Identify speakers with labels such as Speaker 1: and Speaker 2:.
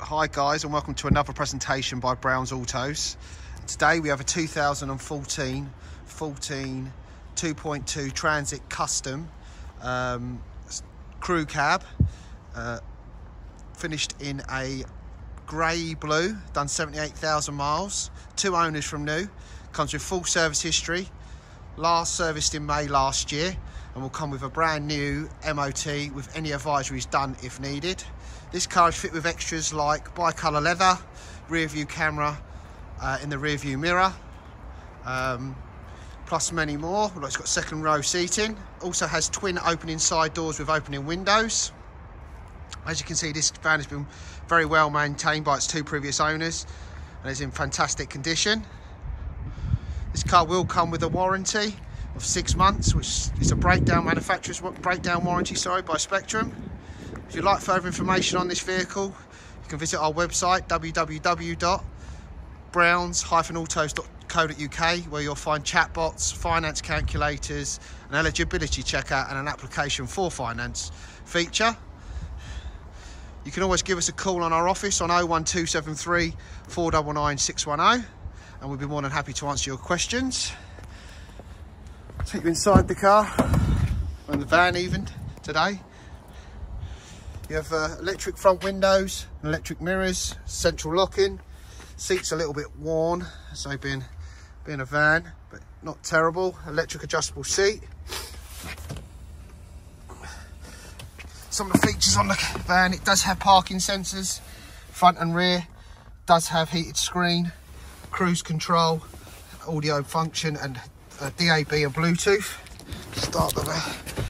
Speaker 1: Hi guys and welcome to another presentation by Browns Autos. Today we have a 2014 14 2.2 Transit Custom um, crew cab uh, finished in a grey blue, done 78,000 miles, two owners from new, comes with full service history, last serviced in May last year and will come with a brand new MOT with any advisories done if needed. This car is fit with extras like bi-colour leather, rear view camera uh, in the rear view mirror, um, plus many more. It's got second row seating. Also has twin opening side doors with opening windows. As you can see, this van has been very well maintained by its two previous owners and is in fantastic condition. This car will come with a warranty of six months, which is a breakdown manufacturer's breakdown warranty, sorry, by Spectrum. If you'd like further information on this vehicle, you can visit our website www.browns-autos.co.uk where you'll find chatbots, finance calculators, an eligibility checker and an application for finance feature. You can always give us a call on our office on 01273 499 610 and we'll be more than happy to answer your questions take you inside the car, and the van even today. You have uh, electric front windows, electric mirrors, central locking. Seats a little bit worn, so being, being a van, but not terrible. Electric adjustable seat. Some of the features on the van, it does have parking sensors, front and rear. Does have heated screen, cruise control, audio function and Uh, DAB and Bluetooth. Start the